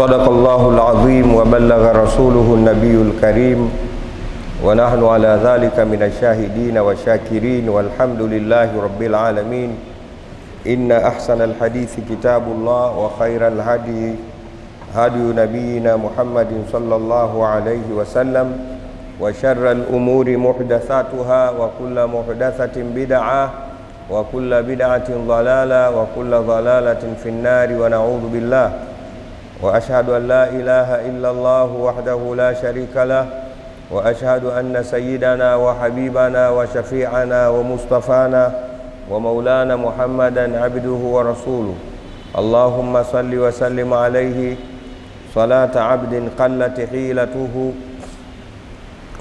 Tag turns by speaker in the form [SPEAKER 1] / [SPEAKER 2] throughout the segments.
[SPEAKER 1] صدق الله العظيم وبلغ رسوله النبي الكريم. ونحن على ذلك من الشاهدين والشاكرين. والحمد لله رب العالمين. إن أحسن الحديث كتاب الله وخير الهدي هدي نبينا محمد صلى الله عليه وسلم. وشر الأمور محدثاتها وكل محدثة بدعة وكل بدعة ضلالة وكل ضلالة في النار. ونعوذ بالله. وأشهد أن لا إله إلا الله وحده لا شريك له وأشهد أن سيدنا وحبيبنا وشفيعنا ومصطفانا ومولانا محمدا عبده ورسوله. اللهم صل وسلم عليه. صلاة عبد قلت حيلته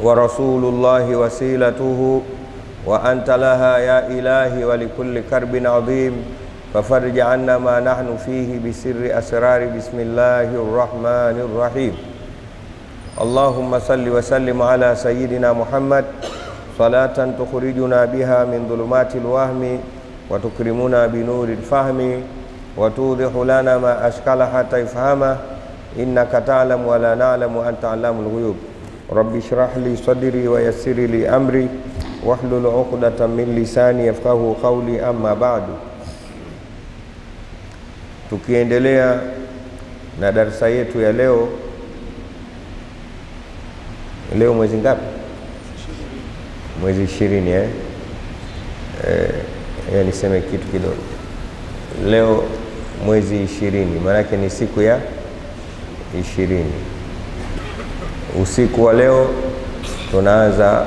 [SPEAKER 1] ورسول الله وسيلته وأنت لها يا إلهي ولكل كرب عظيم. ففرج عنا ما نحن فيه بسر أسرار بسم الله الرحمن الرحيم. اللهم صل وسلم على سيدنا محمد. صلاة تخرجنا بها من ظلمات الوهم وتكرمنا بنور الفهم وتوضح لنا ما أشكال حتى يفهمه إنك تعلم ولا نعلم وأنت علام الغيوب. رب اشرح لي صدري ويسر لي أمري واحلل عقدة من lisani yafqahu qawli amma ba'du. Tukiendelea na darsa yetu ya leo, leo mwezi ngapi? Mwezi ishirini eh? Eh, niseme kitu kidogo. Leo mwezi ishirini, maanake ni siku ya ishirini. Usiku wa leo tunaanza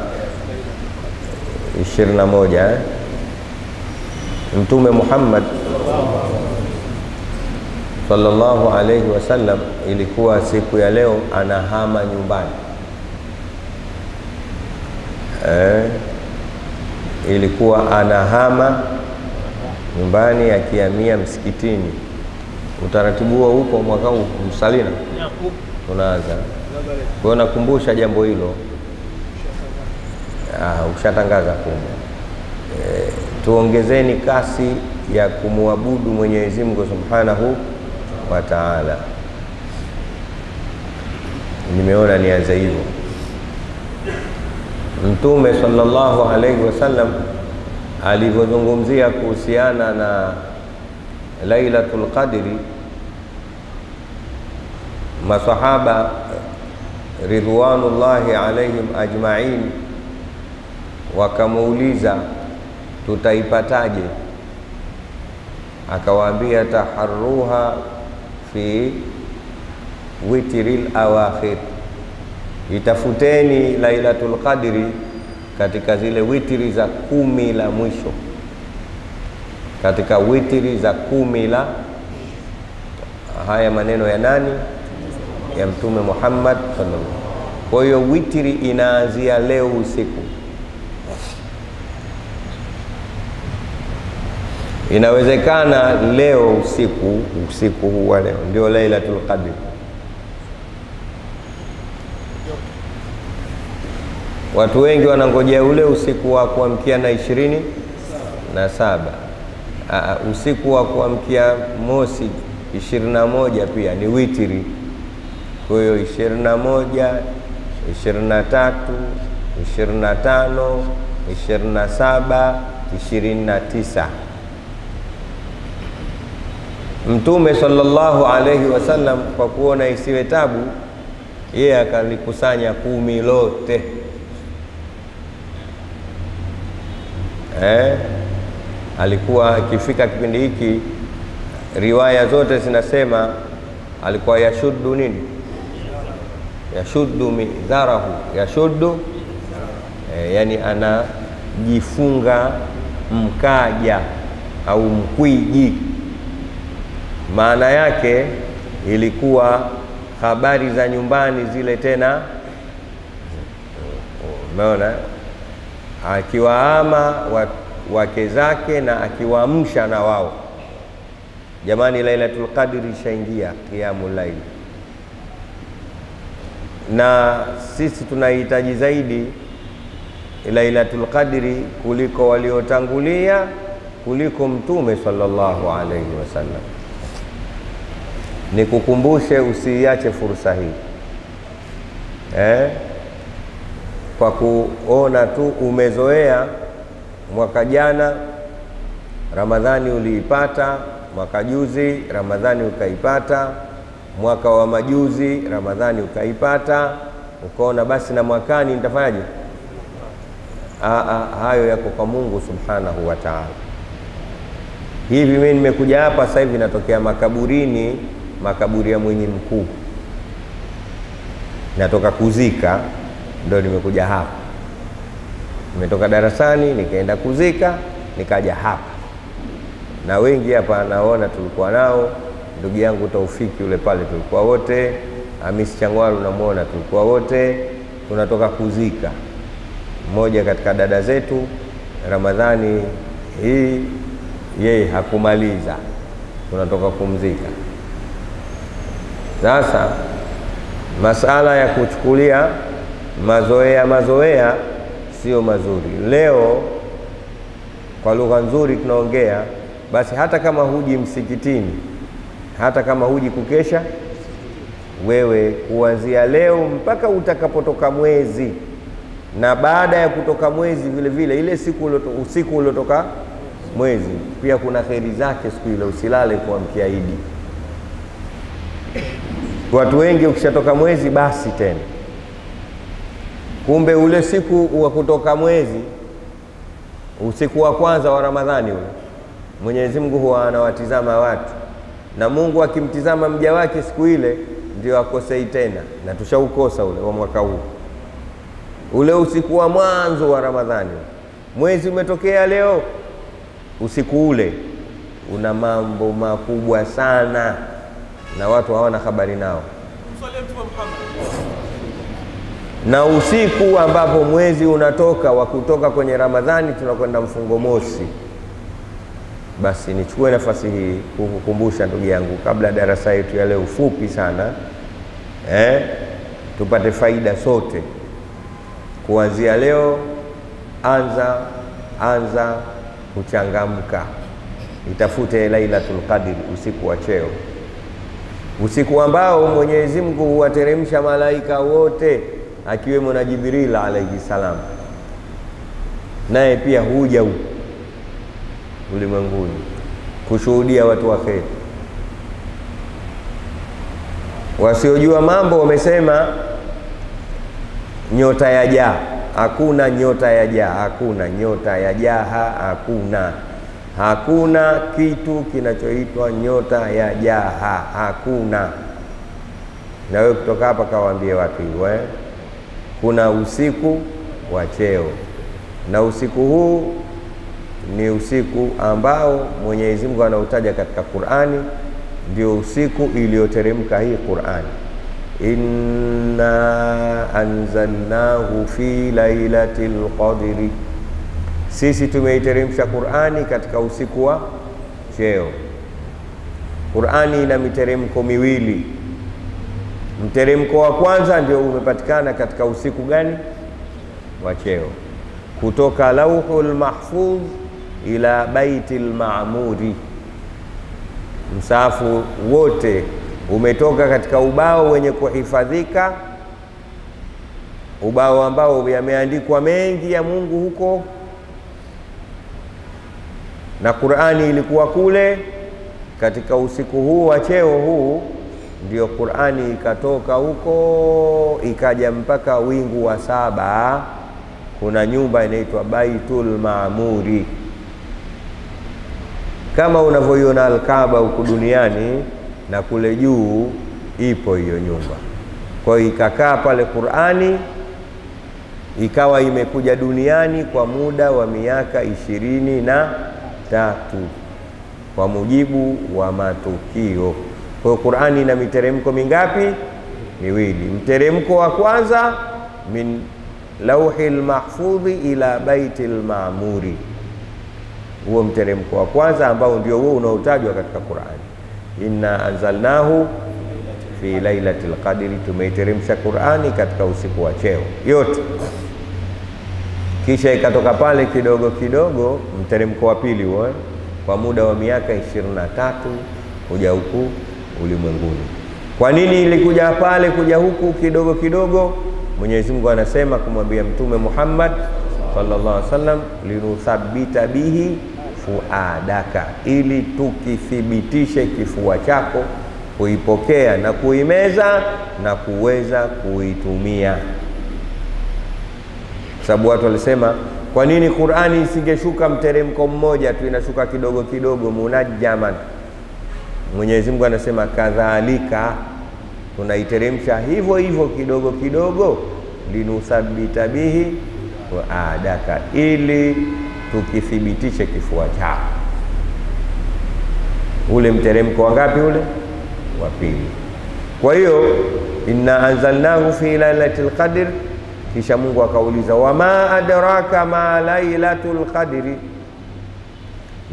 [SPEAKER 1] ishirini na moja eh? Mtume Muhammad sallallahu alaihi wasallam, ilikuwa siku ya leo anahama nyumbani eh? Ilikuwa anahama nyumbani akihamia msikitini. Utaratibu huo upo mwaka huu msalina tunaanza. Kwa nakumbusha jambo hilo. Ah, ushatangaza kumbe. E, tuongezeni kasi ya kumwabudu Mwenyezi Mungu Subhanahu wa Ta'ala. Nimeona nianze hivyo. Mtume sallallahu alaihi wasallam alivyozungumzia kuhusiana na Lailatul Qadri, masahaba ridwanullahi alaihim ajmain wakamuuliza tutaipataje? Akawaambia taharruha fi witril awakhir, itafuteni Lailatul Qadri katika zile witri za kumi la mwisho, katika witri za kumi la. Haya maneno ya nani? Ya Mtume Muhammad sallallahu. Kwa hiyo witri inaanzia leo usiku. Inawezekana leo usiku, usiku huu wa leo ndio Lailatul Qadr. Watu wengi wanangojea ule usiku wa kuamkia na ishirini na saba. Aa, usiku wa kuamkia mosi ishirini na moja pia ni witiri. Kwa hiyo ishirini na moja, ishirini na tatu, ishirini na tano, ishirini na saba, ishirini na tisa. Mtume sallallahu alayhi wasallam kwa kuona isiwe tabu, yeye akalikusanya kumi lote. Eh? Alikuwa akifika kipindi hiki, riwaya zote zinasema alikuwa yashuddu nini, yashuddu midharahu, yashuddu? Eh, yani anajifunga mkaja au mkwiji maana yake ilikuwa habari za nyumbani zile tena, umeona, akiwaama wake zake na akiwaamsha na wao, jamani, Lailatul Qadri ishaingia, qiyamul laili, na sisi tunahitaji zaidi Lailatul Qadri kuliko waliotangulia, kuliko Mtume sallallahu alaihi wasallam nikukumbushe usiiache fursa hii eh? Kwa kuona tu umezoea, mwaka jana Ramadhani uliipata, mwaka juzi Ramadhani ukaipata, mwaka wa majuzi Ramadhani ukaipata, ukaona basi na mwakani nitafanyaje? Hayo yako kwa Mungu subhanahu wa taala. Hivi mimi nimekuja hapa sasa hivi natokea makaburini, makaburi ya mwenye mkuu, natoka kuzika, ndo nimekuja hapa. Nimetoka darasani nikaenda kuzika, nikaja hapa, na wengi hapa naona tulikuwa nao. Ndugu yangu Taufiki yule pale tulikuwa wote, Hamisi Changwaru namwona tulikuwa wote, tunatoka kuzika mmoja katika dada zetu Ramadhani hii yeye hakumaliza, tunatoka kumzika. Sasa masala ya kuchukulia mazoea mazoea sio mazuri. Leo kwa lugha nzuri tunaongea, basi hata kama huji msikitini, hata kama huji kukesha, wewe kuanzia leo mpaka utakapotoka mwezi na baada ya kutoka mwezi vile vile, ile siku usiku uliotoka mwezi pia kuna kheri zake siku ile, usilale kuamkia Idi. Watu wengi ukishatoka mwezi basi tena, kumbe ule siku wa kutoka mwezi, usiku wa kwanza wa Ramadhani ule, Mwenyezi Mungu huwa anawatizama watu, na Mungu akimtizama mja wake siku ile ndio akosei tena, na tushaukosa ule wa mwaka huu. Ule usiku wa mwanzo wa Ramadhani, mwezi umetokea leo, usiku ule una mambo makubwa sana na watu hawana habari nao, na usiku ambapo mwezi unatoka wa kutoka kwenye Ramadhani tunakwenda mfungo mosi. Basi nichukue nafasi hii kukukumbusha ndugu yangu, kabla darasa yetu ya ufupi fupi sana eh, tupate faida sote. Kuanzia leo, anza anza kuchangamka, itafute Lailatul Qadri, usiku wa cheo, usiku ambao Mwenyezi Mungu huwateremsha malaika wote akiwemo na Jibril alayhi salam, naye pia huja ulimwenguni kushuhudia watu wa kheri. Wasiojua mambo wamesema nyota ya jaa. Hakuna nyota ya jaa, hakuna nyota ya jaha, hakuna hakuna kitu kinachoitwa nyota ya jaha, hakuna. Na wewe kutoka hapa kawaambie watu hivyo eh? Kuna usiku wa cheo, na usiku huu ni usiku ambao Mwenyezi Mungu anautaja katika Qur'ani, ndio usiku iliyoteremka hii Qur'ani inna anzalnahu fi lailatil qadri, sisi tumeiteremsha Qur'ani katika usiku wa cheo. Qur'ani ina miteremko miwili. Mteremko wa kwanza ndio umepatikana katika usiku gani? Wa cheo, kutoka lauhul mahfudh ila baitil maamuri. Msahafu wote umetoka katika ubao wenye kuhifadhika, ubao ambao yameandikwa mengi ya Mungu huko, na Qur'ani ilikuwa kule. Katika usiku huu wa cheo huu ndio Qur'ani ikatoka huko ikaja mpaka wingu wa saba. Kuna nyumba inaitwa Baitul Maamuri, kama unavyoiona Alkaaba huku duniani na kule juu ipo hiyo nyumba. Kwa hiyo ikakaa pale Qur'ani, ikawa imekuja duniani kwa muda wa miaka ishirini na tatu kwa mujibu wa matukio. Kwa hiyo Qur'ani ina miteremko mingapi? Miwili. Mteremko wa kwanza min lauhil mahfudhi ila baitil maamuri, huo mteremko wa kwanza ambao ndio huo unaotajwa katika Qur'ani inna anzalnahu fi lailatil qadri, tumeiteremsha Qur'ani katika usiku wa cheo yote. Kisha ikatoka pale kidogo kidogo, mteremko wa pili huo kwa muda wa miaka ishirini na tatu kuja huku ulimwenguni. Kwa nini ilikuja pale kuja huku kidogo kidogo? Mwenyezi Mungu anasema kumwambia Mtume Muhammad sallallahu alaihi wasallam, linuthabita bihi fuadaka, ili tukithibitishe kifua chako kuipokea na kuimeza na kuweza kuitumia, sababu watu walisema kwa nini Qur'ani isingeshuka mteremko mmoja tu, inashuka kidogo kidogo, munajjaman. Mwenyezi Mungu anasema kadhalika, tunaiteremsha hivyo hivyo kidogo kidogo, linuthabita bihi adaka ili tukithibitishe kifua chao Ule mteremko wangapi ule? Wa pili. Kwa hiyo inna anzalnahu fi lailatul qadr kisha Mungu akauliza, wama adraka ma lailatul qadri,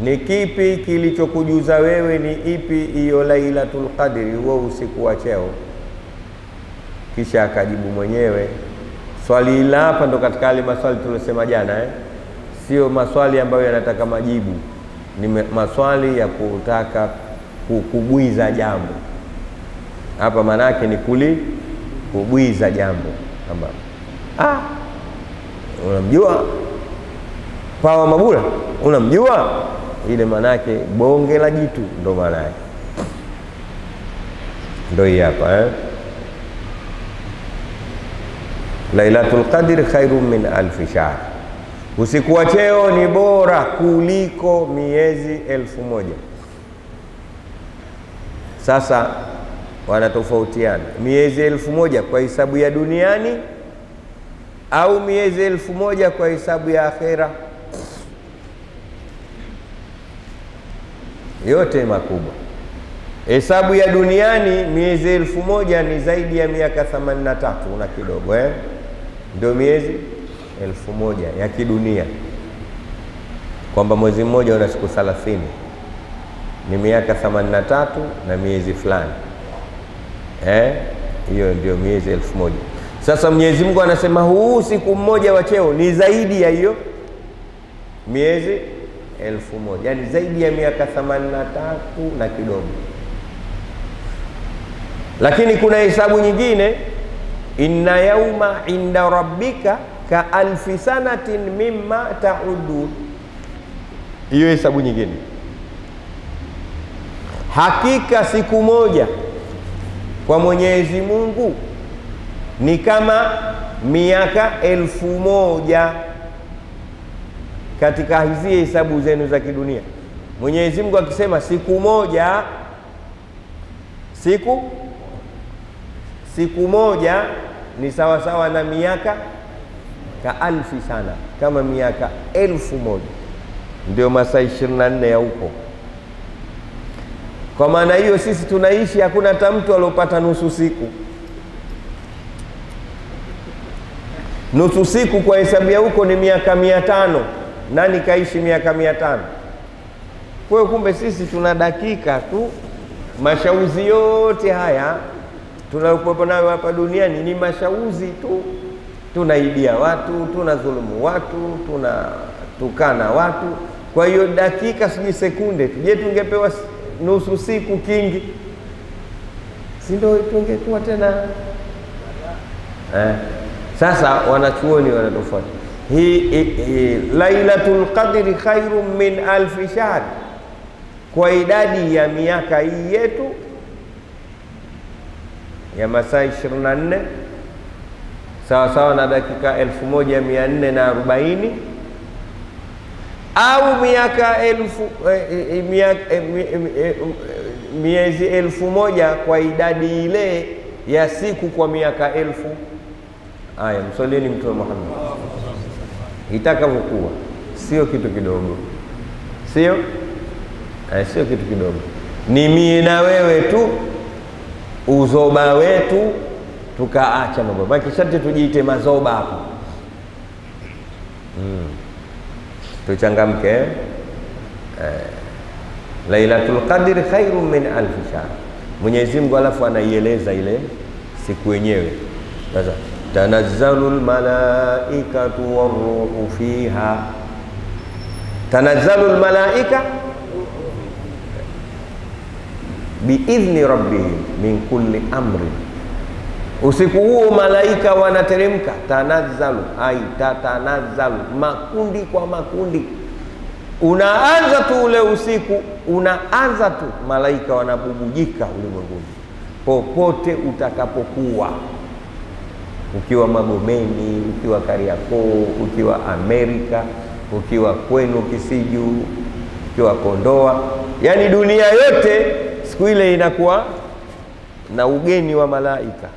[SPEAKER 1] ni kipi kilichokujuza wewe ni ipi hiyo lailatul qadri, huo usiku wa cheo? Kisha akajibu mwenyewe swali ila hapa ndo katika yale maswali tuliosema jana eh? Sio maswali ambayo yanataka majibu, ni maswali ya kutaka kubwiza jambo. Hapa maanaake ni kuli kubwiza jambo Ah, unamjua Pawa Mabula? Unamjua ile maanake bonge la jitu, ndo maana yake, ndo hii hapa eh? Lailatul Qadr khairun min alfi shahr, usiku wa cheo ni bora kuliko miezi elfu moja. Sasa wanatofautiana miezi elfu moja kwa hisabu ya duniani au miezi elfu moja kwa hesabu ya akhera. Yote makubwa. Hesabu ya duniani miezi elfu moja ni zaidi ya miaka 83 na kidogo eh? Ndio miezi elfu moja ya kidunia, kwamba mwezi mmoja una siku 30 ni miaka 83 na miezi fulani hiyo eh? Hiyo ndio miezi elfu moja. Sasa Mwenyezi Mungu anasema huu siku mmoja wa cheo ni zaidi ya hiyo miezi elfu moja yaani zaidi ya miaka 83 na kidogo. Lakini kuna hesabu nyingine, inna yauma inda rabbika ka alfi sanatin mimma taudun. Hiyo hesabu nyingine, hakika siku moja kwa Mwenyezi Mungu ni kama miaka elfu moja katika hizi hesabu zenu za kidunia. Mwenyezi Mungu akisema siku moja, siku siku moja ni sawa sawa na miaka ka alfi sana, kama miaka elfu moja ndio masaa ishirini na nne ya huko. Kwa maana hiyo sisi tunaishi, hakuna hata mtu aliopata nusu siku nusu siku kwa hesabu ya huko ni miaka mia tano. Nani kaishi miaka mia tano? Kwa hiyo kumbe sisi tuna dakika tu. Mashauzi yote haya tunayokuwepo nayo hapa duniani ni mashauzi tu. Tunaibia watu, tunadhulumu watu, tunatukana watu. Kwa hiyo dakika sijui sekunde tuje tungepewa nusu siku kingi, sindo tungekuwa tena eh? Sasa wanachuoni wanatofauti. Hii hi, hi, Lailatul Qadri khairun min alfi shahr, kwa idadi ya miaka hii yetu ya masaa 24 sawa sawa na dakika 1440 au miaka elfu eh, miaka, eh, eh, miezi elfu moja kwa idadi ile ya siku kwa miaka elfu Aya, mswalini Mtume Muhammad itakavyokuwa, sio kitu kidogo, sio aya, sio kitu kidogo. Ni mie na wewe tu uzoba wetu tukaacha mambo maki, sharti tujiite mazoba hapo mm. Tuchangamke eh? Eh, Lailatul Qadri khairun min alfi shahr. Mwenyezi Mungu alafu anaieleza ile siku yenyewe sasa tanazzalu lmalaikatu waruhu fiha, tanazzalu lmalaika biidhni rabbihim min kulli amrin. Usiku huo malaika wanateremka, tanazzalu ai tatanazzalu, makundi kwa makundi. Unaanza tu ule usiku, unaanza tu, malaika wanabubujika ulimwenguni, popote utakapokuwa ukiwa Magomeni, ukiwa Kariakoo, ukiwa Amerika, ukiwa kwenu Kisiju, ukiwa Kondoa, yaani dunia yote siku ile inakuwa na ugeni wa malaika,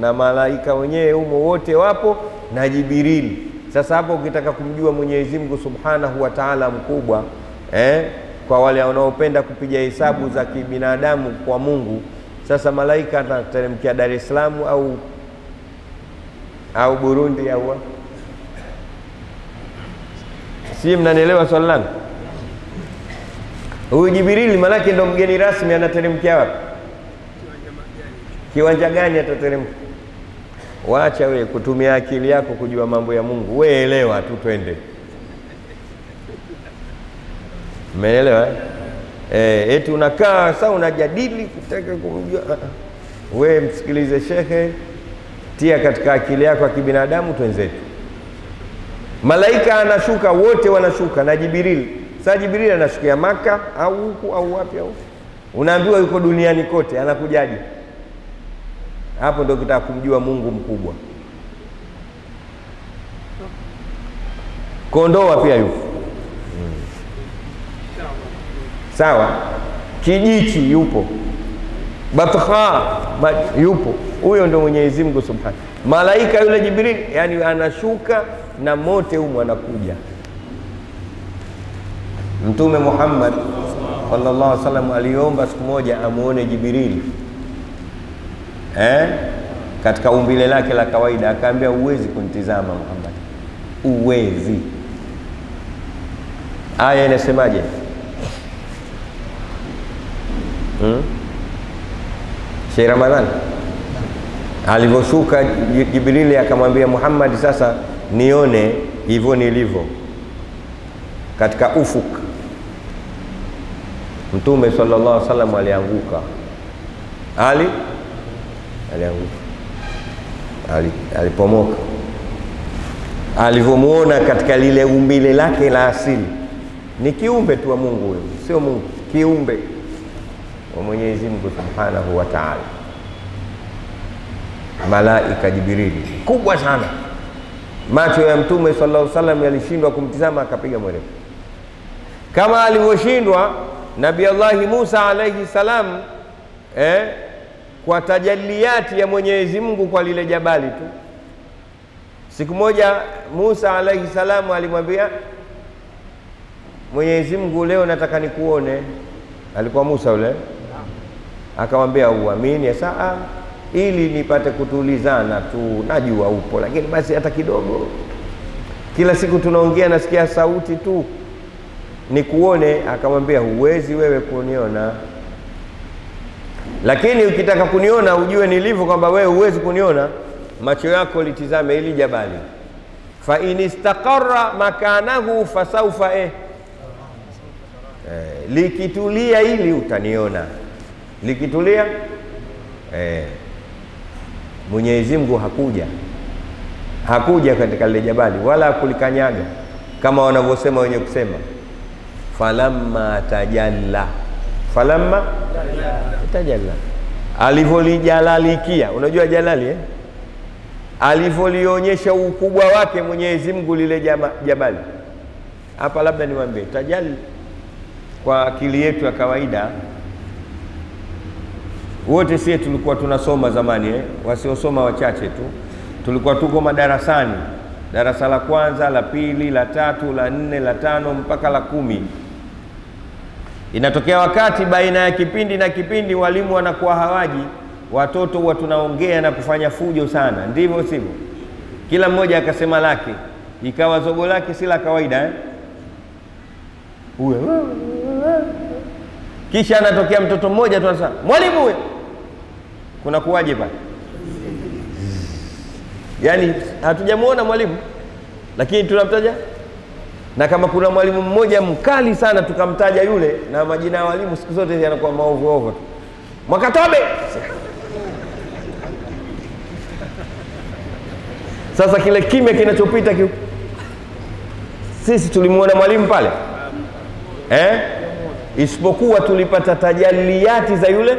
[SPEAKER 1] na malaika wenyewe humo wote wapo na Jibrili. Sasa hapo ukitaka kumjua Mwenyezi Mungu Subhanahu wa Ta'ala mkubwa eh, kwa wale wanaopenda kupiga hesabu za kibinadamu kwa Mungu, sasa malaika anateremkia Dar es Salaam au au Burundi au si, mnanielewa swali langu? Huyu Jibrili manake ndo mgeni rasmi, anateremkia wapi? Kiwanja gani atateremka? Wacha we kutumia akili yako kujua mambo ya Mungu, we elewa tu, twende. Mmeelewa eh? Eh, eti unakaa sasa unajadili kutaka kumjua. We msikilize shekhe tia katika akili yako ya kibinadamu, twenzetu. Malaika anashuka wote, wanashuka na Jibrili. Sasa Jibrili anashukia Maka au huku au wapi au unaambiwa yuko duniani kote, anakujaje? Hapo ndio kitaka kumjua Mungu mkubwa. Kondoa pia yupo hmm. Sawa, Kijichi yupo Batha yupo, huyo ndo Mwenyezi Mungu Subhanahu. Malaika yule Jibril, yani anashuka na mote humu anakuja. Mtume Muhammad sallallahu alaihi aliomba siku moja amuone Jibrili eh, katika umbile lake la kawaida, akaambia uwezi kunitizama Muhammad, uwezi. Aya inasemaje? hmm? Sheikh Ramadhan alivyoshuka Jibrili akamwambia Muhammad, sasa nione hivyo nilivyo katika ufuk. Mtume sallallahu alaihi wasallam alianguka, ali alianguka, ali alipomoka, alivyomwona katika lile umbile lake la asili. Ni kiumbe tu wa Mungu huyo, sio Mungu, kiumbe wa Mwenyezi Mungu Subhanahu wa Ta'ala. Malaika Jibrili. Kubwa sana, macho ya Mtume sallallahu alaihi wasallam yalishindwa kumtizama, akapiga mweleko, kama alivyoshindwa Nabii Allahi Musa alaihi salam eh, kwa tajaliati ya Mwenyezi Mungu kwa lile jabali tu. Siku moja Musa alaihi salam alimwambia Mwenyezi Mungu, leo nataka nikuone. Alikuwa Musa yule. Akamwambia uamini? Saa ili nipate kutulizana tu, najua upo, lakini basi hata kidogo. Kila siku tunaongea, nasikia sauti tu, nikuone. Akamwambia huwezi wewe kuniona, lakini ukitaka kuniona ujue nilivyo, kwamba wewe huwezi kuniona, macho yako litizame ili jabali, fa inistaqarra makanahu fasaufa eh, eh, likitulia ili utaniona. Likitulia? Eh, Mwenyezi Mungu hakuja hakuja katika lile jabali wala kulikanyaga kama wanavyosema wenye kusema falamma tajalla falamma tajalla, alivyolijalalikia. Unajua jalali eh? alivyolionyesha ukubwa wake Mwenyezi Mungu lile jama, jabali. Hapa labda niwaambie tajali kwa akili yetu ya kawaida wote sie tulikuwa tunasoma zamani eh? Wasiosoma wachache tu, tulikuwa tuko madarasani, darasa la kwanza, la pili, la tatu, la nne, la tano mpaka la kumi. Inatokea wakati baina ya kipindi na kipindi walimu wanakuwa hawaji, watoto huwa tunaongea na kufanya fujo sana, ndivyo sivyo? Kila mmoja akasema lake, ikawa zogo lake si la kawaida eh? Uwe kisha anatokea mtoto mmoja tu mwalimu huyo, kuna kuwaje pale? Yaani hatujamwona mwalimu, lakini tunamtaja, na kama kuna mwalimu mmoja mkali sana tukamtaja yule, na majina ya walimu siku zote yanakuwa maovu ovu tu. Mwakatobe. Sasa kile kimya kinachopita ki... sisi tulimwona mwalimu pale eh? Isipokuwa tulipata tajaliati za yule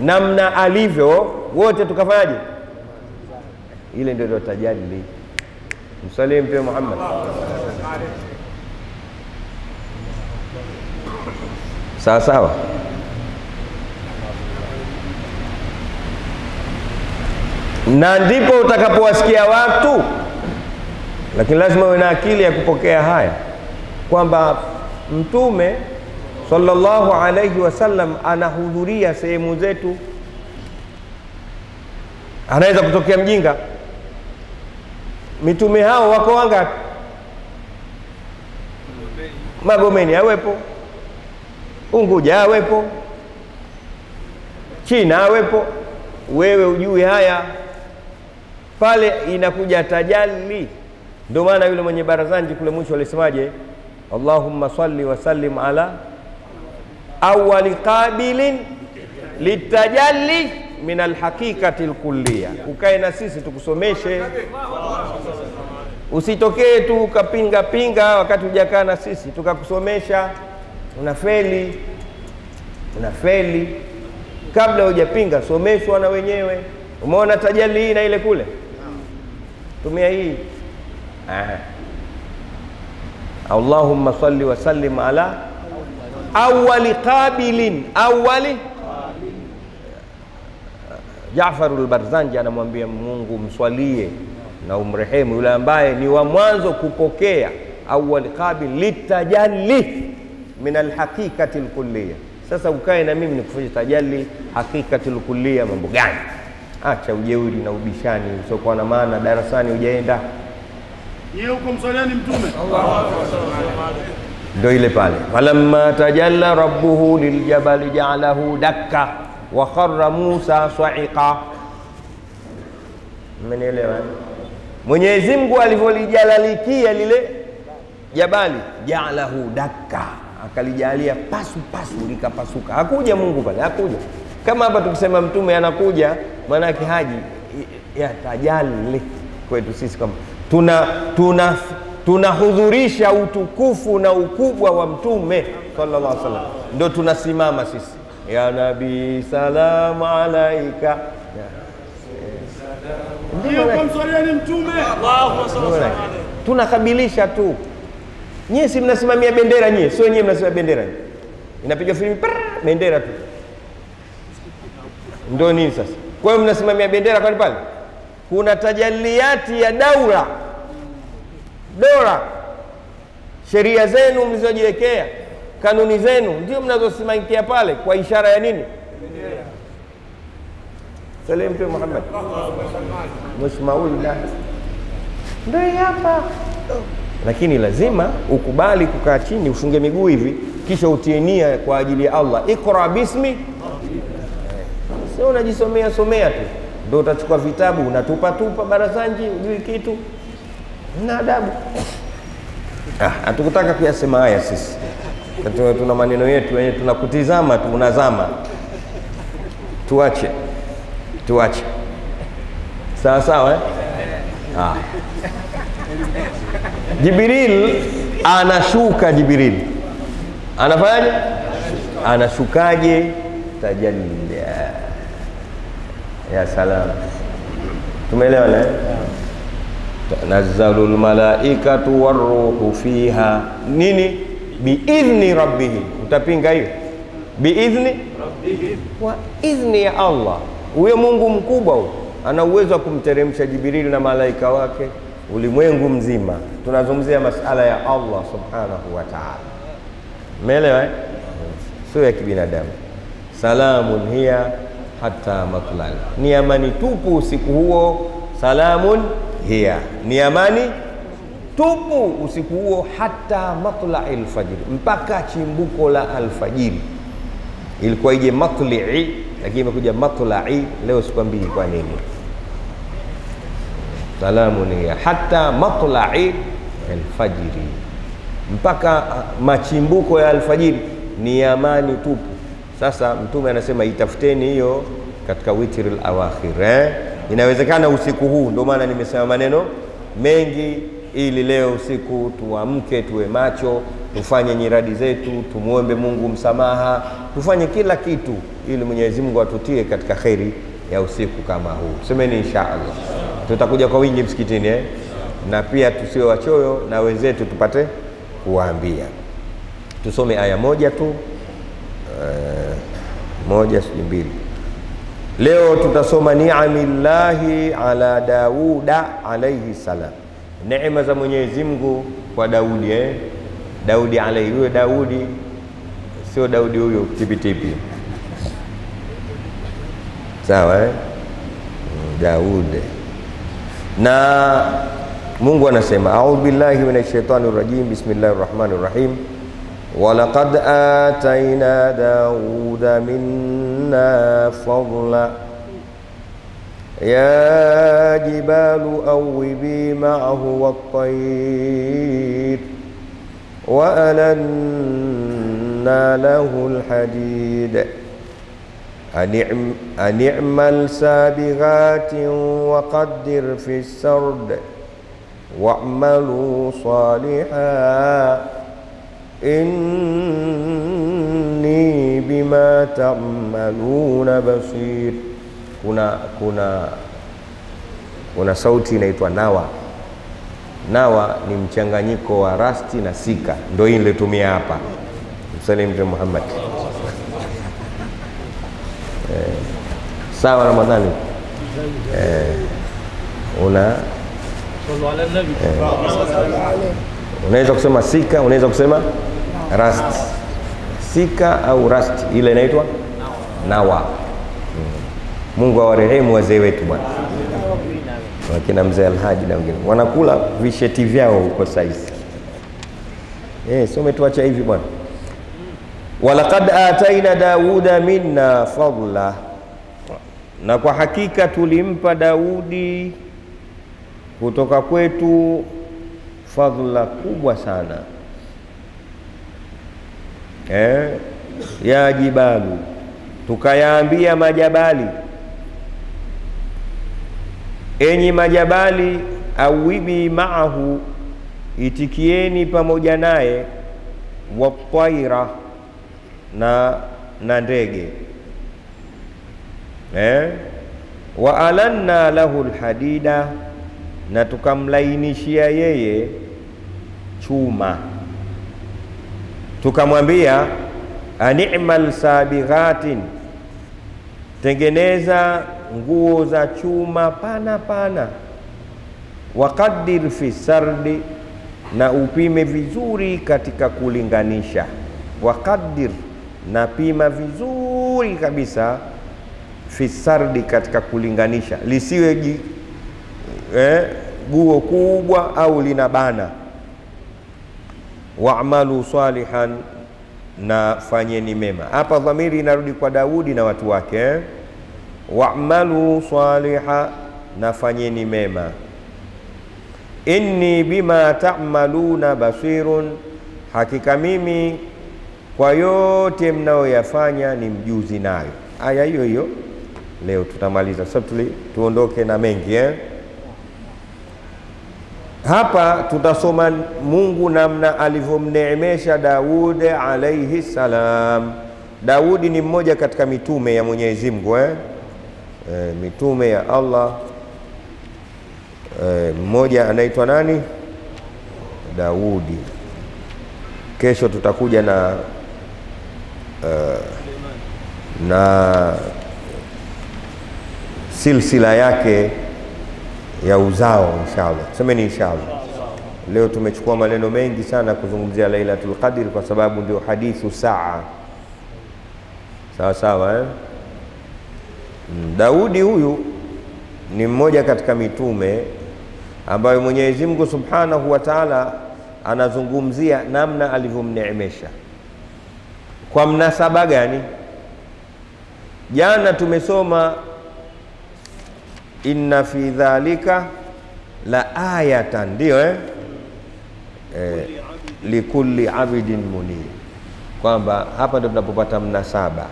[SPEAKER 1] namna alivyo, wote tukafanyaje? Ile ndio tajali. Msalie Mtume Muhammad. Sawa sawa. na ndipo utakapowasikia watu, lakini lazima uwe na akili ya kupokea haya kwamba Mtume sallallahu alaihi wasallam anahudhuria sehemu zetu. Anaweza kutokea mjinga. Mitume hao wako wangapi? Magomeni awepo, Unguja awepo, China awepo. Wewe ujui haya pale inakuja tajali. Ndio maana yule mwenye barazanji kule mwisho alisemaje? Allahumma salli wa sallim ala awali qabilin litajalli min alhaqiqati alkulliya. Ukae na sisi tukusomeshe, usitokee tu ukapinga pinga wakati hujakaa na sisi tukakusomesha. una feli una feli Kabla hujapinga someshwa na wenyewe. Umeona tajali hii na ile kule, tumia hii. Allahumma salli wa sallim ala awali qabilin, awali? Jafarul Barzanji anamwambia Mungu mswalie na umrehemu yule ambaye ni wa mwanzo kupokea. Awali qabil litajalli min alhaqiqati alkulliya. Sasa ukae na mimi nikufanye tajalli hakikati alkulliya, mambo gani? Acha ujeuri na ubishani usiokuwa na maana, darasani ujaenda
[SPEAKER 2] Yeye uko msaliani Mtume
[SPEAKER 1] Ndio ile pale, falamma tajalla rabbuhu liljabali ja'alahu dakka wa kharra Musa sa'iqa. Mmenielewa? eh? Mwenyezi Mungu alivyolijalalikia lile jabali, ja'alahu dakka, akalijalia pasu pasu, likapasuka. Hakuja Mungu pale, hakuja kama hapa tukisema mtume anakuja, maanake haji ya tajali kwetu sisi, kama tuna tuna tunahudhurisha utukufu na ukubwa wa mtume sallallahu alaihi wasallam, ndio tunasimama sisi, ya nabii salamu alaika. Tunakabilisha tu. Nyie si mnasimamia bendera nyie, sio nyie mnasimamia bendera inapigwa Inapiga filimbi bendera tu. Ndio nini sasa? Kwa hiyo mnasimamia bendera, kwani pale? Kuna tajaliati ya daura dora, sheria zenu mlizojiwekea, kanuni zenu ndio mnazosimamikia pale, kwa ishara ya nini? Salim Mtume Muhammad. Ndio hii hapa, lakini lazima ukubali kukaa chini, ufunge miguu hivi, kisha utienia kwa ajili ya Allah, ikra bismi. Sio unajisomea somea tu, ndo utachukua vitabu unatupatupa barazanji, ujui kitu na adabu. Ah, hatukutaka kuyasema haya sisi, Tuna- maneno yetu wenyewe, tunakutizama tu unazama. Tuache, tuache, sawa sawa eh? Ah. Jibril anashuka, Jibril anafanyaje? Anashukaje? tajalli ya salam, tumeelewa na tanazzalu lmalaikatu waruhu fiha nini, biidhni rabbihim. Utapinga hiyo biidhni wa idhni ya Allah. Huyo Mungu mkubwa huyo ana uwezo wa kumteremsha Jibrili na malaika wake ulimwengu mzima. Tunazungumzia masala ya Allah subhanahu wa ta'ala, eh? Sio ya kibinadamu. Salamun hiya hata matlal, ni amani tupu usiku huo. Salamun hiya, ni amani tupu usiku huo, hata matlai lfajiri, mpaka chimbuko la alfajiri. Ilikuwa ije matlii, lakini imekuja matlai. Leo sikwambii kwa nini. Salamun hiya hata matlai alfajiri, mpaka ah, machimbuko ya alfajiri ni amani tupu. Sasa Mtume anasema itafuteni hiyo katika witril lawakhir eh? Inawezekana usiku huu, ndio maana nimesema maneno mengi, ili leo usiku tuamke, tuwe macho, tufanye nyiradi zetu, tumwombe Mungu msamaha, tufanye kila kitu ili Mwenyezi Mungu atutie katika kheri ya usiku kama huu. Semeni insha Allah, tutakuja kwa wingi msikitini eh? na pia tusiwe wachoyo na wenzetu tupate kuwaambia. Tusome aya moja tu uh, moja sijui mbili. Leo tutasoma niami ni'amillahi ala Dauda alaihi salam, neema za Mwenyezi Mungu kwa Daudi eh? Daudi alaihi, huyo Daudi sio Daudi huyo tipitipi, sawa eh? Daudi na Mungu anasema a'udhu billahi minash shaitani rajim bismillahir rahmanir rahim ولقد آتينا داود منا فضلا يا جبال أوبي معه والطير وألنا له الحديد. أن اعمل سابغات وقدر في السرد واعملوا صالحاً. inni bima ta'maluna basir. Kuna, kuna, kuna sauti inaitwa nawa. Nawa ni mchanganyiko wa rasti na sika, ndio hii nilitumia hapa. Msalie Mtume Muhammad eh, sawa Ramadhani eh, una eh unaweza kusema sika, unaweza kusema rast Sika au rust, ile inaitwa nawa. Mungu awarehemu wazee wetu bwana, wakina mzee Alhaji na wengine wanakula visheti vyao huko saizi. Eh, sio umetuacha hivi bwana. Walaqad ataina Dauda minna fadla, na kwa hakika tulimpa Daudi kutoka kwetu fadhila kubwa sana. Eh, ya jibalu, tukayaambia majabali, enyi majabali, awibi maahu, itikieni pamoja naye, wataira, na na ndege. Eh, wa alanna lahu lhadida na tukamlainishia yeye chuma, tukamwambia animal sabighatin, tengeneza nguo za chuma pana pana, waqaddir fi sardi, na upime vizuri katika kulinganisha. Waqaddir, na pima vizuri kabisa, fi sardi, katika kulinganisha, lisiwe eh, guo kubwa au lina bana. Wa'malu salihan, na fanyeni mema. Hapa dhamiri inarudi kwa Daudi na watu wake? Wa'malu saliha, na fanyeni mema. Inni bima ta'maluna basirun, hakika mimi kwa yote mnayoyafanya ni mjuzi nayo. Aya hiyo hiyo leo tutamaliza, sasa tuondoke na mengi eh? Hapa tutasoma Mungu namna alivyomneemesha Daudi alaihi salam. Daudi ni mmoja katika mitume ya Mwenyezi Mungu eh? E, mitume ya Allah e, mmoja anaitwa nani? Daudi. Kesho tutakuja na uh, na silsila yake ya uzao inshallah. Semeni inshallah. Leo tumechukua maneno mengi sana kuzungumzia Lailatul Qadr kwa sababu ndio hadithu saa, sawa sawa eh? Daudi huyu ni mmoja katika mitume ambayo Mwenyezi Mungu Subhanahu wa Ta'ala anazungumzia namna alivyomneemesha. Kwa mnasaba gani? Jana tumesoma inna fi dhalika la ayatan, ndio eh? Eh, likulli abidin munib, kwamba hapa ndio tunapopata mnasaba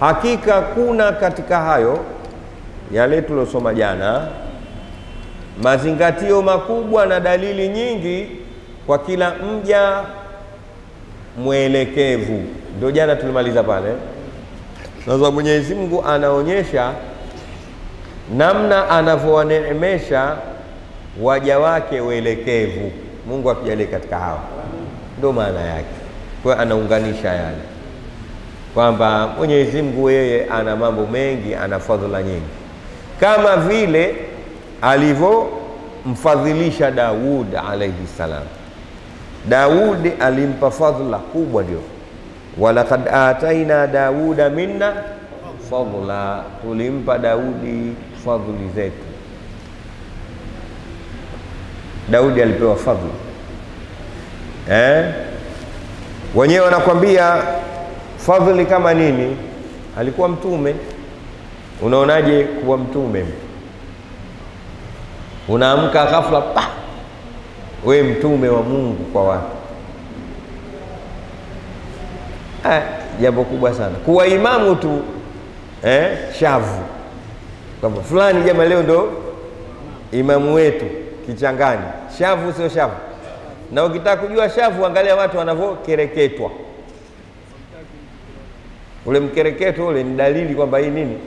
[SPEAKER 1] hakika kuna katika hayo yale tuliosoma jana mazingatio makubwa na dalili nyingi kwa kila mja mwelekevu. Ndio jana tulimaliza pale. Sasa Mwenyezi Mungu anaonyesha namna anavyowaneemesha waja wake welekevu. Mungu akijalie katika hawa, ndio maana yake. Kwa anaunganisha yale kwamba Mwenyezi Mungu yeye ana mambo mengi, ana fadhila nyingi, kama vile alivyomfadhilisha Daud alaihi salam. Daudi alimpa fadhila kubwa, ndio walaqad ataina dauda minna fadla, tulimpa Daudi fadhili zetu. Daudi alipewa fadhuli eh? Wenyewe wanakwambia fadhuli kama nini? Alikuwa mtume. Unaonaje kuwa mtume? Unaamka ghafla pa we mtume wa Mungu kwa watu eh, jambo kubwa sana. Kuwa imamu tu eh, shavu kwamba fulani jama leo ndo imamu wetu kichangani. Shavu sio shavu, na ukitaka kujua shavu, angalia watu wanavyokereketwa. Ule mkereketo ule ni dalili kwamba hii nini,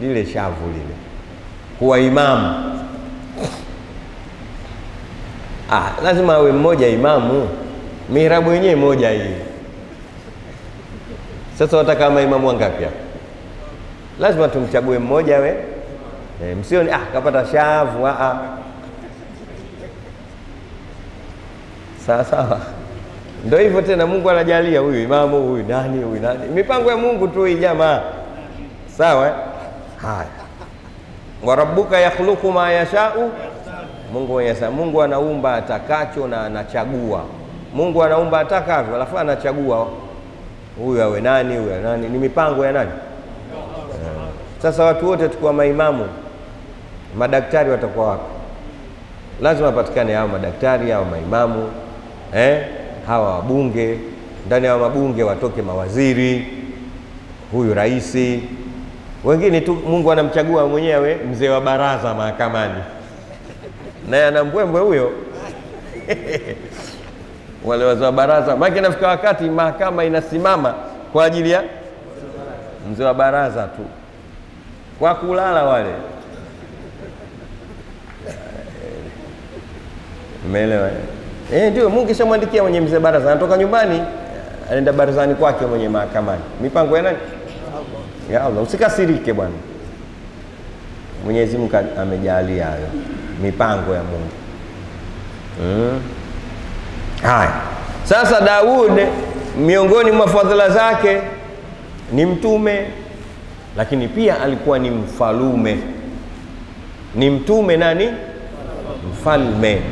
[SPEAKER 1] lile shavu lile. Kuwa imamu Ah, lazima awe mmoja imamu. Mihrabu yenyewe moja hii. Sasa wataka maimamu wangapi hapa? Lazima tumchague mmoja we. E, msioni ah, kapata shavu ah, ah. Sawa sawa, Ndo hivyo tena. Mungu anajalia huyu imamu huyu nani huyu nani, mipango ya Mungu tu hii jamaa. Sawa eh? Haya, wa rabbuka yakhluqu ma yashau Mungu yasa, Mungu anaumba atakacho na anachagua. Mungu anaumba atakavyo, alafu anachagua huyu awe nani, huyu nani. Ni mipango ya nani? Sasa watu wote tukuwa maimamu, madaktari watakuwa wapi? Lazima patikane hao madaktari hao maimamu eh? hawa wabunge, ndani ya mabunge watoke mawaziri, huyu raisi, wengine tu Mungu anamchagua mwenyewe mzee wa baraza mahakamani naye ana mbwembwe huyo wale wazee wa baraza. Maana nafika wakati mahakama inasimama kwa ajili ya mzee wa baraza tu, kwa kulala wale. Umeelewa? Eh, ndio Mungu kishamwandikia mwenye mzee baraza, anatoka nyumbani anaenda barazani kwake mwenye mahakamani. Mipango ya nani? Ya Allah. Usikasirike bwana, Mwenyezi Mungu amejalia hayo mipango ya Mungu. Mm. Haya, sasa Daud miongoni mwa fadhila zake ni mtume, lakini pia alikuwa ni mfalume. Ni mtume nani? Mfalme.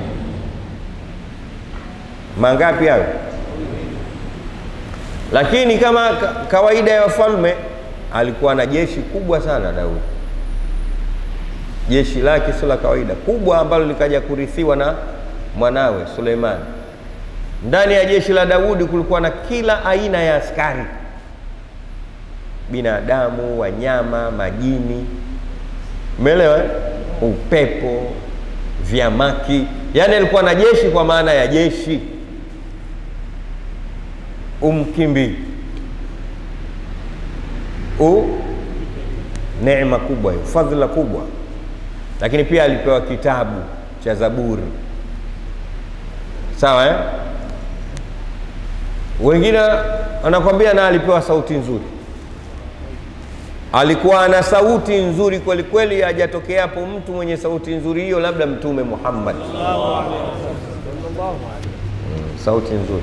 [SPEAKER 1] Mangapi hayo? Lakini kama kawaida ya wafalme, alikuwa na jeshi kubwa sana Daudi jeshi lake sio la kawaida kubwa, ambalo likaja kurithiwa na mwanawe Suleimani. Ndani ya jeshi la Daudi kulikuwa na kila aina ya askari, binadamu, wanyama, majini, umeelewa? Upepo, vyamaki, yani alikuwa na jeshi kwa maana ya jeshi. Umkimbi. U? Neema kubwa hiyo, fadhila kubwa. Lakini pia alipewa kitabu cha Zaburi, sawa eh? Wengine wanakwambia na alipewa sauti nzuri, alikuwa ana sauti nzuri kweli kweli, hajatokea hapo mtu mwenye sauti nzuri hiyo, labda Mtume Muhammad hmm, sauti nzuri.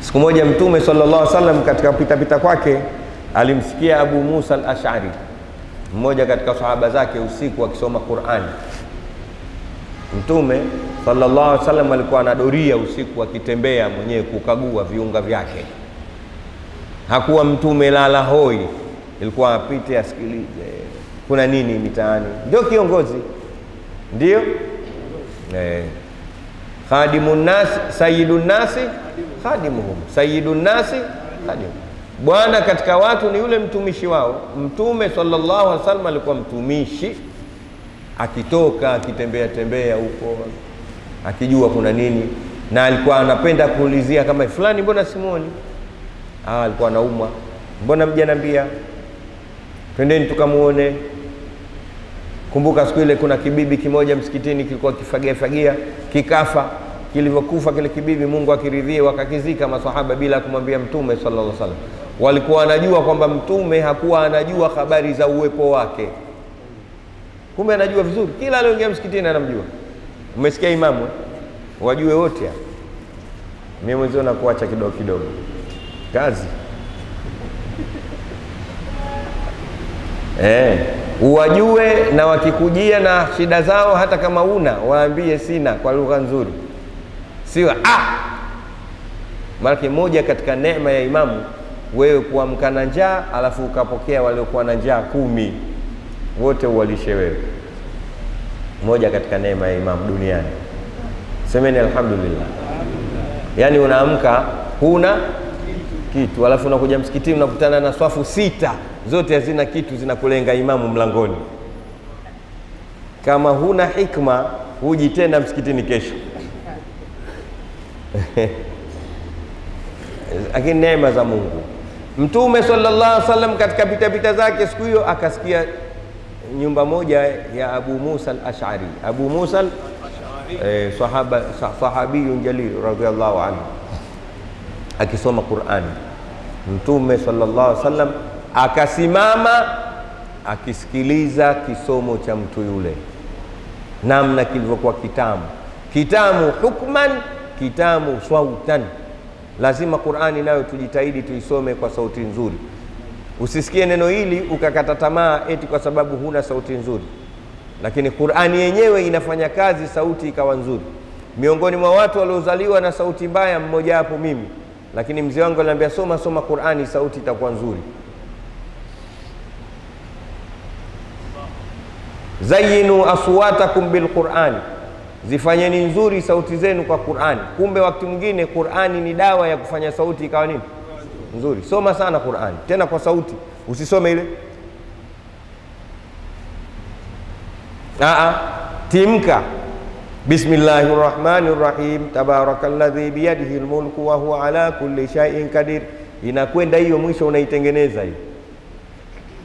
[SPEAKER 1] Siku moja Mtume sallallahu alaihi wasallam katika pitapita kwake alimsikia Abu Musa al-Ash'ari mmoja katika sahaba zake usiku akisoma Qur'ani. Mtume sallallahu alaihi wasallam alikuwa anadoria usiku akitembea mwenyewe kukagua viunga vyake. Hakuwa mtume lala hoi, ilikuwa apite asikilize. Kuna nini mitaani. Ndio kiongozi, ndio? Eh, khadimun nasi sayyidun nasi khadimuhum. Sayyidun nasi khadimuhum bwana katika watu ni yule mtumishi wao. Mtume sallallahu alaihi wasallam alikuwa mtumishi, akitoka akitembea tembea huko akijua kuna nini, na alikuwa anapenda kuulizia kama fulani, mbona simuoni? Ah, alikuwa anaumwa, mbona mjaniambia? Twendeni tukamuone. Kumbuka siku ile kuna kibibi kimoja msikitini kilikuwa kifagiafagia kikafa. Kilivyokufa kile kibibi, Mungu akiridhie wakakizika masahaba bila kumwambia Mtume sallallahu alaihi wasallam. Walikuwa wanajua kwamba Mtume hakuwa anajua habari za uwepo wake, kumbe anajua vizuri. Kila alioingia msikitini anamjua. Umesikia imamu wajue wote. Mimi mwenzio nakuacha kidogo kidogo, kazi eh, uwajue na wakikujia na shida zao, hata kama una waambie sina, kwa lugha nzuri, sio ah. Maanake moja katika neema ya imamu wewe kuamka na njaa, alafu ukapokea waliokuwa na njaa kumi, wote uwalishe wewe. Moja katika neema ya imamu duniani. Semeni alhamdulillah. Yaani unaamka huna kitu, alafu unakuja msikitini unakutana na swafu sita, zote hazina kitu, zinakulenga imamu mlangoni. Kama huna hikma, huji tena msikitini kesho. Lakini neema za Mungu. Mtume sallallahu alaihi katika pitapita zake siku hiyo akasikia nyumba moja ya Abu Musa al-Ash'ari. Abu Musa eh, sahabiyun jalil radhiyallahu anhu akisoma Qur'ani. Mtume sallallahu alaihi wasallam akasimama akisikiliza kisomo cha mtu yule, namna kilivyokuwa kitamu, kitamu hukman, kitamu swautan. Lazima Qur'ani nayo tujitahidi tuisome kwa sauti nzuri. Usisikie neno hili ukakata tamaa eti kwa sababu huna sauti nzuri, lakini Qur'ani yenyewe inafanya kazi, sauti ikawa nzuri. Miongoni mwa watu waliozaliwa na sauti mbaya, mmoja wapo mimi, lakini mzee wangu aliniambia, soma soma Qur'ani, sauti itakuwa nzuri. Zayinu aswatakum bil bilqurani, zifanyeni nzuri sauti zenu kwa Qur'ani. Kumbe wakati mwingine Qur'ani ni dawa ya kufanya sauti ikawa nini nzuri. Soma sana Qur'ani tena kwa sauti, usisome ile aa, timka بسم الله الرحمن الرحيم تبارك الذي بيده الملك وهو ala kulli shay'in kadir inakwenda hiyo mwisho unaitengeneza hiyo.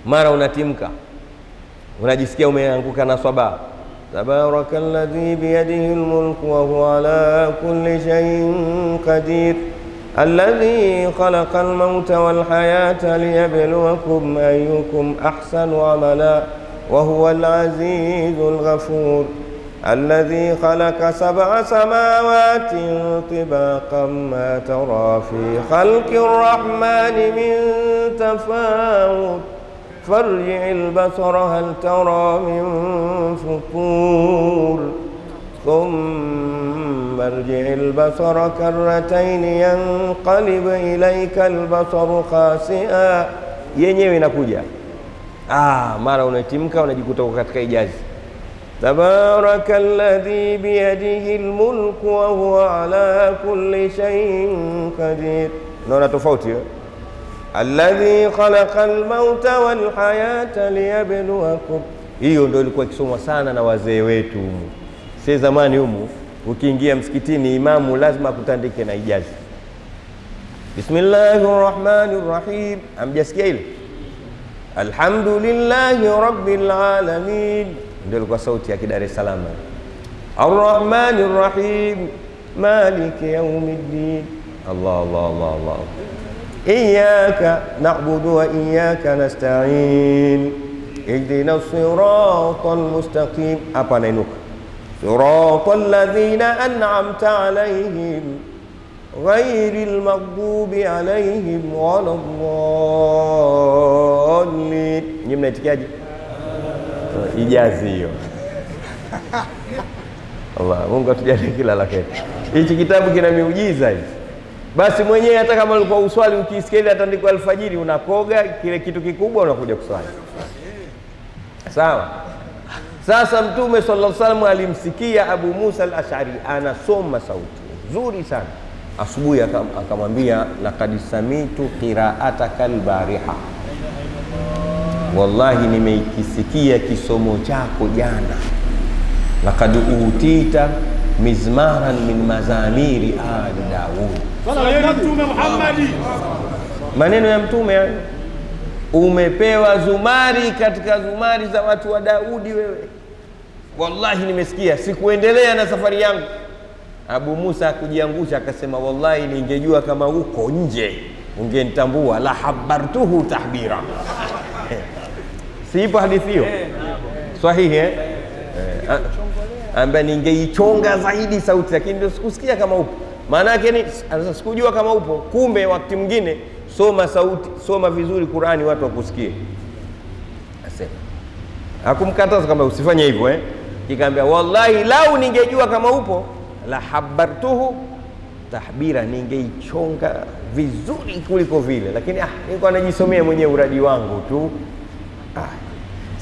[SPEAKER 1] Mara unatimka. Unajisikia umeanguka na swaba. تبارك الذي بيده الملك وهو على كل شيء قدير الذي خلق الموت والحياة ليبلوكم أيكم أحسن عملا وهو العزيز الغفور الذي خلق سبع سماوات طباقا ما ترى في خلق الرحمن من تفاوت. فارجع البصر هل ترى من فطور. ثم ارجع البصر كرتين ينقلب إليك البصر خاسئا. Yenyewe inakuja. Ah, mara unatimka unajikuta katika ijazi. Tabaraka alladhi biyadihi lmulku wa huwa ala kulli shay'in qadir. Naona tofauti hiyo, alladhi khalaqa almauta walhayata liyabluwakum. Hiyo ndio ilikuwa ikisomwa sana na wazee wetu humu si zamani humu, ukiingia msikitini imamu lazima akutandike na ijazi, bismillahi rrahmani rrahim. Amjasikia ile alhamdulillahi rabbil alamin, ndio ilikuwa sauti ya Dar es Salaam. Arrahmani rrahim maliki yaumiddin. Allah Allah Allah Allah. Iyyaka na'budu wa iyyaka nasta'in ihdina siratal mustaqim. Hapa anainuka صراط الذين أنعمت عليهم غير المغضوب عليهم ولا الضالين. Ijazi hiyo. Allah, Mungu atujalie kila la kheri. Hichi kitabu kina miujiza hii. Basi mwenyewe hata kama ulikuwa uswali, ukisikia atandiko alfajiri, unakoga kile kitu kikubwa, unakuja kuswali. Sawa. Sasa Mtume sallallahu alaihi wasallam alimsikia Abu Musa al-Ash'ari anasoma sauti nzuri sana, asubuhi akamwambia laqad samitu qiraataka albariha wallahi nimeikisikia kisomo chako jana. Lakad utita mizmaran min mazamiri ali daud.
[SPEAKER 2] Swalieni Mtume Muhammadi.
[SPEAKER 1] maneno ya mtume hayo. umepewa zumari katika zumari za watu wa daudi wewe. Wallahi nimesikia sikuendelea na safari yangu. Abu musa akujiangusha akasema wallahi ningejua kama uko nje ungenitambua. La habartuhu tahbira siipo hadithi hiyo sahihi eh? Eh, ambaye ningeichonga zaidi sauti lakini ndio sikusikia kama upo. Maana yake ni sikujua kama upo. Kumbe wakati mwingine soma sauti soma vizuri qurani watu wakusikie. Asema. Hakumkataza kama usifanye hivyo eh? kikaambia wallahi lau ningejua kama upo la habartuhu tahbira ningeichonga vizuri kuliko vile. Lakini ah, niko anajisomea mwenyewe uradi wangu tu. Ah.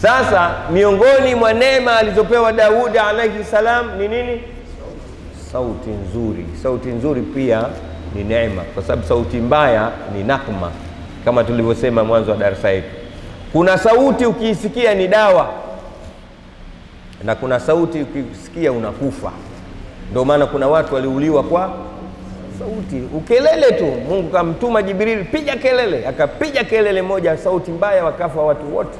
[SPEAKER 1] Sasa miongoni mwa neema alizopewa daudi alaihi salam ni nini? Sauti nzuri. Sauti nzuri pia ni neema. Kwa sababu sauti mbaya ni nakma kama tulivyosema mwanzo wa darasa yetu. Kuna sauti ukiisikia ni dawa na kuna sauti ukisikia unakufa. Ndio maana kuna watu waliuliwa kwa sauti. Ukelele tu. Mungu kamtuma jibrili piga kelele. Akapiga kelele moja sauti mbaya wakafa watu wote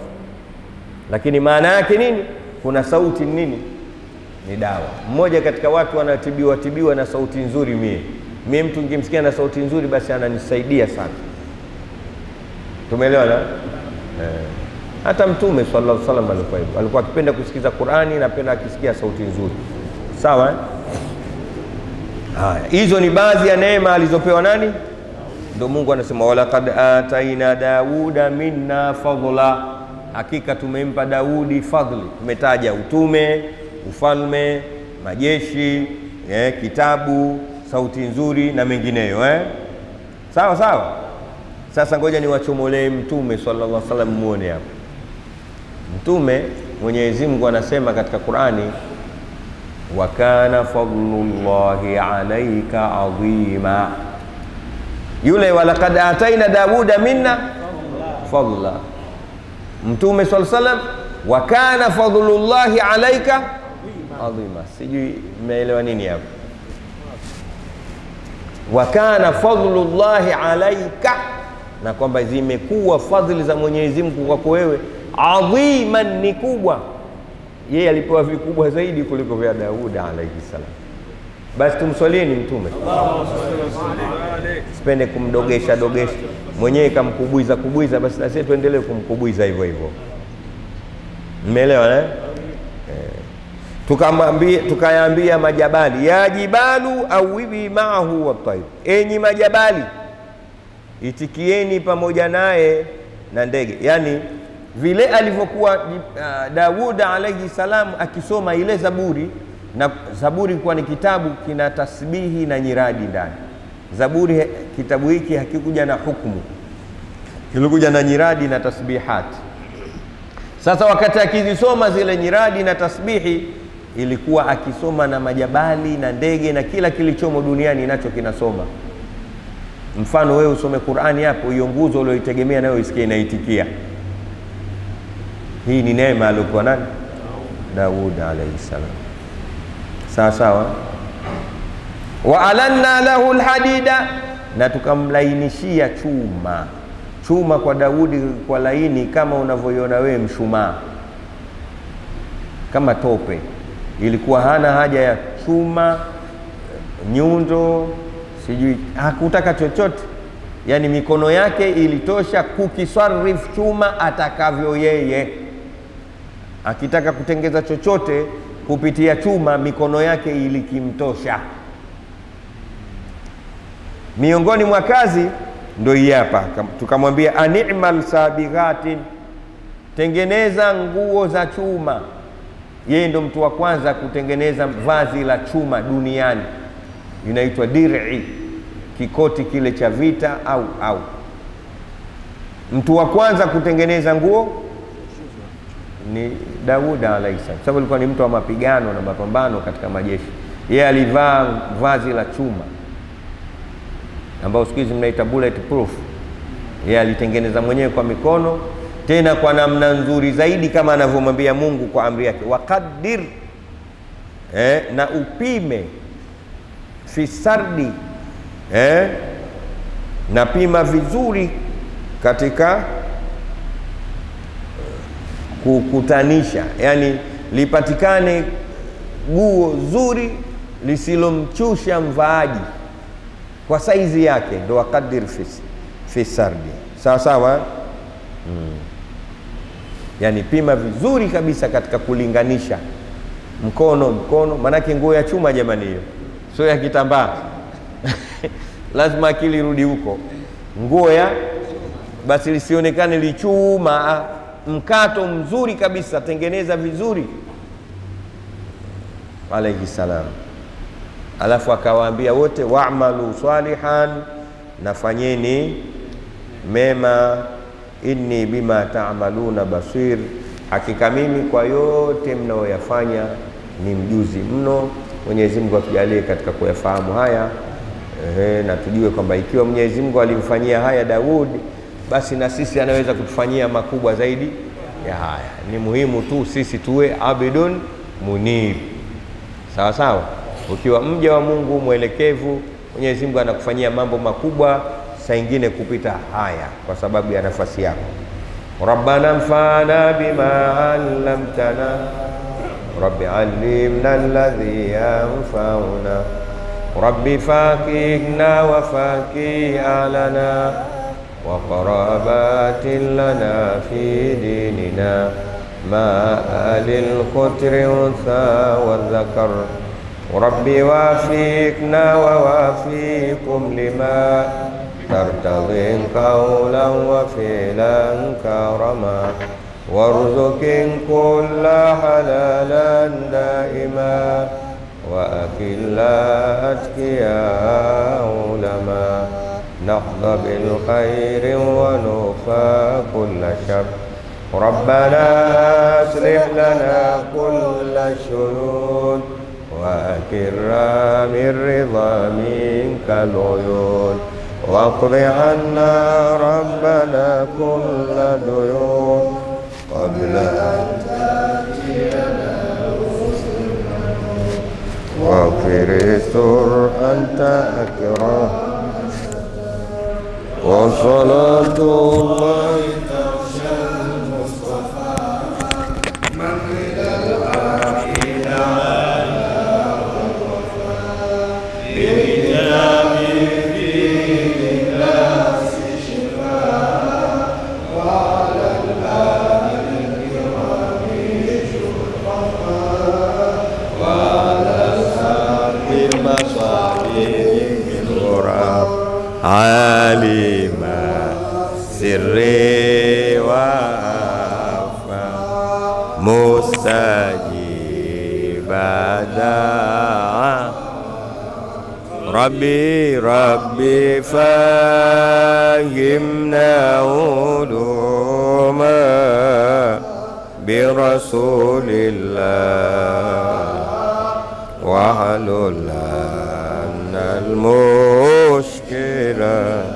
[SPEAKER 1] lakini maana yake nini? Kuna sauti nini? Ni dawa. Mmoja katika watu wanatibiwa tibiwa na sauti nzuri mie. Mie mtu nikimsikia na sauti nzuri basi ananisaidia sana. Tumeelewana? Eh. hata mtume sallallahu alaihi wasallam alikuwa hivyo. Alikuwa akipenda kusikiza qurani napenda akisikia sauti nzuri. Sawa? Haya. Hizo ni baadhi ya neema alizopewa nani? Ndio mungu anasema walaqad ataina dauda minna fadla hakika tumempa daudi fadhli. tumetaja utume ufalme majeshi eh, kitabu sauti nzuri na mengineyo eh? sawa sawa sasa ngoja niwachomolee mtume sallallahu alaihi wasallam muone hapo mtume mwenyezi mungu anasema katika qurani wa kana fadlullahi alaika adhima yule walakad ataina dauda minna fadla mtume saa salam wa kana fadlullahi alaika adhima sijui mmeelewa nini hapo. Wa kana alaika na kwamba zimekuwa fadhili za mwenyezi mungu kwako wewe adhiman ni kubwa. Yeye alipewa vikubwa zaidi kuliko vya Daudi alaihi salam. Basi tumswalieni mtume. Sipende kumdogesha dogesha mwenyewe kamkubwiza kubwiza basi na sisi tuendelee kumkubwiza hivyo hivyo mmeelewa eh? tukamwambia tukayaambia majabali ya jibalu awibi maahu watair enyi majabali itikieni pamoja naye na ndege Yani vile alivyokuwa uh, Daud alaihi salam akisoma ile Zaburi, na Zaburi kuwa ni kitabu kina tasbihi na nyiradi ndani. Zaburi kitabu hiki hakikuja na hukumu, kilikuja na nyiradi na tasbihati. Sasa wakati akizisoma zile nyiradi na tasbihi, ilikuwa akisoma na majabali na ndege na kila kilichomo duniani nacho kinasoma. Mfano wewe usome Qur'ani hapo, hiyo nguzo ulioitegemea nayo isikie inaitikia. Hii ni neema aliyokuwa nani? Daud alayhi salam. Sawa sawa. Wa alanna lahu alhadida, na tukamlainishia chuma. Chuma kwa Daudi kwa laini kama unavyoiona wewe mshumaa, kama tope. Ilikuwa hana haja ya chuma, nyundo, sijui hakutaka chochote yaani mikono yake ilitosha kukiswarif chuma atakavyo yeye akitaka kutengeza chochote kupitia chuma mikono yake ilikimtosha miongoni mwa kazi ndo hii hapa. Tukamwambia animal sabighatin tengeneza nguo za chuma. Yeye ndo mtu wa kwanza kutengeneza vazi la chuma duniani. Inaitwa dir'i kikoti kile cha vita au au. Mtu wa kwanza kutengeneza nguo ni Dauda alayhi sababu alikuwa ni mtu wa mapigano na mapambano katika majeshi. Yeye alivaa vazi la chuma ambayo siku hizi mnaita bullet proof. Yeye alitengeneza mwenyewe kwa mikono, tena kwa namna nzuri zaidi, kama anavyomwambia Mungu kwa amri yake, waqaddir eh, na upime fisardi eh, na pima vizuri katika kukutanisha, yani lipatikane guo zuri lisilomchusha mvaaji kwa saizi yake, ndo wakadir fi, sardi. Sawa sawa? Hmm. Yani pima vizuri kabisa katika kulinganisha mkono mkono, maanake nguo ya chuma jamani, hiyo sio ya kitambaa. Lazima akili rudi huko, nguo ya basi lisionekane lichuma, mkato mzuri kabisa, tengeneza vizuri. Alaihi salam. Alafu akawaambia wote, wa'malu salihan, nafanyeni mema, inni bima ta'maluna basir, hakika mimi kwa yote mnayoyafanya ni mjuzi mno. Mwenyezi Mungu atujalie katika kuyafahamu haya. Ehe, na tujue kwamba ikiwa Mwenyezi Mungu alimfanyia haya Daudi, basi na sisi anaweza kutufanyia makubwa zaidi ya haya. Ni muhimu tu sisi tuwe abidun munib, sawa sawa. Ukiwa mja wa Mungu mwelekevu, Mwenyezi Mungu anakufanyia mambo makubwa, saa ingine kupita haya, kwa sababu ya nafasi yako. Rabbana mfana bima allamtana rabbi allimna alladhi yanfauna rabbi fakihna wa fakih alana wa qarabatin lana fi dinina ma alil qutri untha wa dhakar ربي وافقنا ووافيكم لما ترتضي قولا وفعلا كرما وارزق كل حلالا دائما وأكلا أتقياء علما نحظى بالخير ونوفى كل شر ربنا أصلح لنا كل الشرور وأكرا من رضا منك العيون واقض عنا ربنا كل ديون قبل أن تأتينا واغفر استر أنت أكرم. وصلاة الله عالما سري وأخفى مستجيب دعاء ربي ربي فهمنا علوما برسول الله واحلل عنا Kera